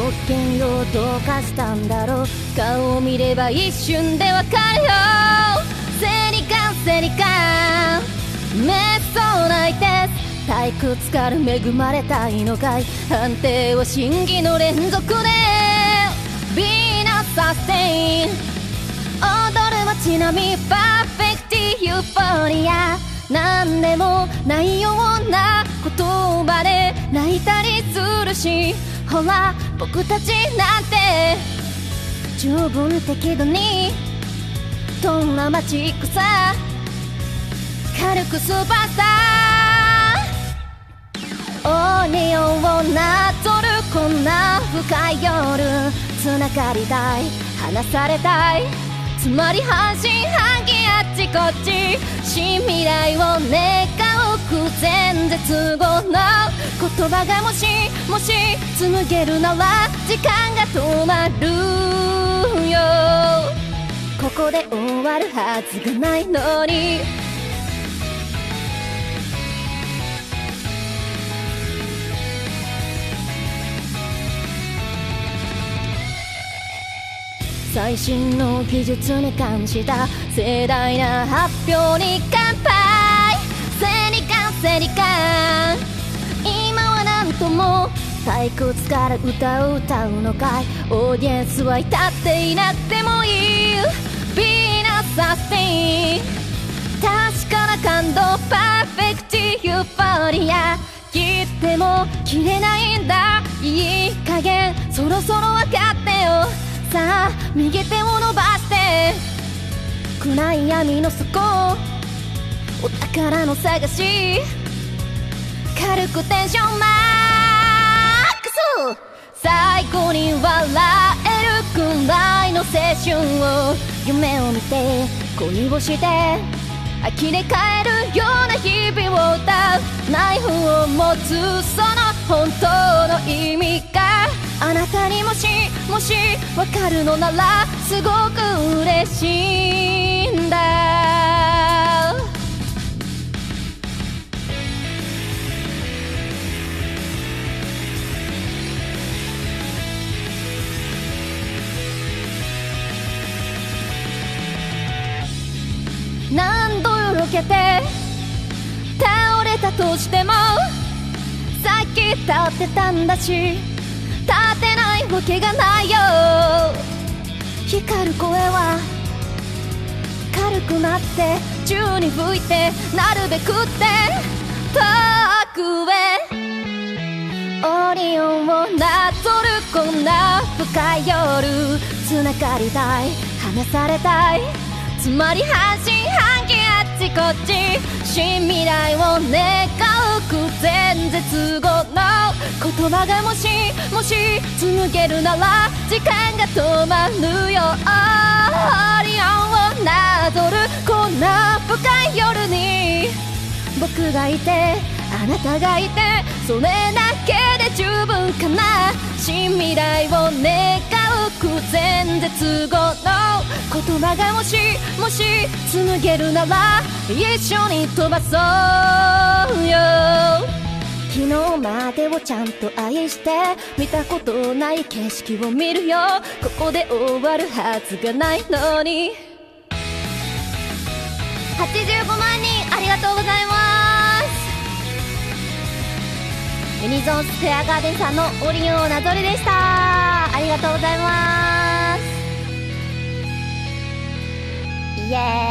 ごきげんようどうかしたんだろう。顔を見れば一瞬でわかるよ。セリカンセリカンめっそうないです退屈から恵まれたいのかい。判定は審議の連続で。ビーナスサステイン踊る街並みパーフェクティユーフォリア。なんでもないような言葉で泣いたりするしほら僕たちなんて。十分適度にどんな街行くさ。軽くスーパースター。オニオンをなぞるこんな深い夜。繋がりたい。離されたい。つまり半信半疑あっちこっち。新未来を願う苦前絶後の言葉がもしもし紡げるなら時間が止まるよ。ここで終わるはずがないのに。最新の技術に関した盛大な発表に乾杯セリカンセリカ今はなんとも退屈から歌を歌うのかい？オーディエンスは至っていなくてもいいビーナスサステイン確かな感動。パーフェクトユーフォリア切っても切れないんだ。いい加減。そろそろ分かってよ。さあ右手を伸ばして。暗い闇の底。お宝の探し。軽くテンションマックス最後に笑えるくらいの青春を夢を見て恋をして呆れ返るような日々を歌うナイフを持つその本当の意味があなたにもしもしわかるのならすごく嬉しいんだ。けて倒れたとしてもさっき立ってたんだし立てないわけがないよ。光る声は軽くなって宙に吹いてなるべくって遠くへ。オリオンをなぞるこんな深い夜繋がりたい離されたいつまり半信半疑あっちこっち新未来を願う苦前絶後の言葉がもしもし紡げるなら時間が止まるよオリオンをなぞるこんな深い夜に僕がいてあなたがいてそれだけで十分かな新未来を願う前絶後の言葉がもしもし紡げるなら一緒に飛ばそうよ。昨日までをちゃんと愛して見たことない景色を見るよ。ここで終わるはずがないのに。85万人ありがとうございます。ユニゾンスクエアガーデンさんのオリオンなぞりでした。りがとうございます。イエーイ。